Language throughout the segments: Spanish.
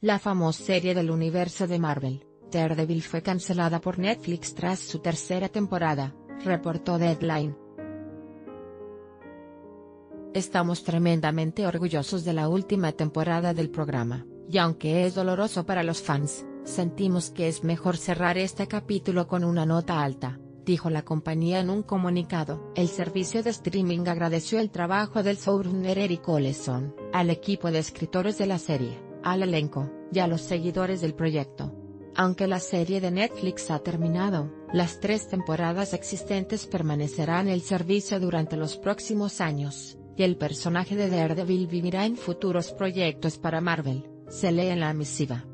La famosa serie del universo de Marvel, Daredevil fue cancelada por Netflix tras su tercera temporada, reportó Deadline. Estamos tremendamente orgullosos de la última temporada del programa, y aunque es doloroso para los fans, sentimos que es mejor cerrar este capítulo con una nota alta, dijo la compañía en un comunicado. El servicio de streaming agradeció el trabajo del showrunner Eric Oleson, al equipo de escritores de la serie al elenco, y a los seguidores del proyecto. Aunque la serie de Netflix ha terminado, las tres temporadas existentes permanecerán en el servicio durante los próximos años, y el personaje de Daredevil vivirá en futuros proyectos para Marvel, se lee en la misiva.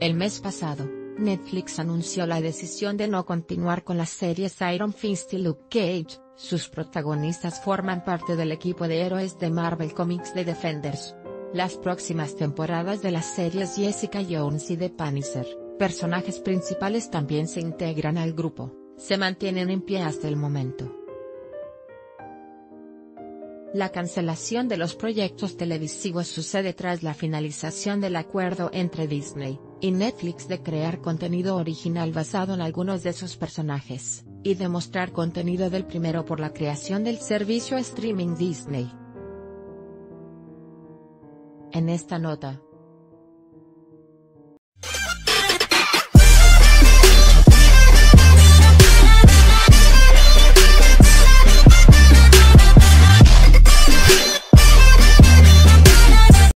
El mes pasado, Netflix anunció la decisión de no continuar con las series Iron Fist y Luke Cage, sus protagonistas forman parte del equipo de héroes de Marvel Comics de Defenders. Las próximas temporadas de las series Jessica Jones y The Punisher, personajes principales también se integran al grupo, se mantienen en pie hasta el momento. La cancelación de los proyectos televisivos sucede tras la finalización del acuerdo entre Disney y Netflix de crear contenido original basado en algunos de sus personajes y demostrar contenido del primero por la creación del servicio streaming Disney. En esta nota,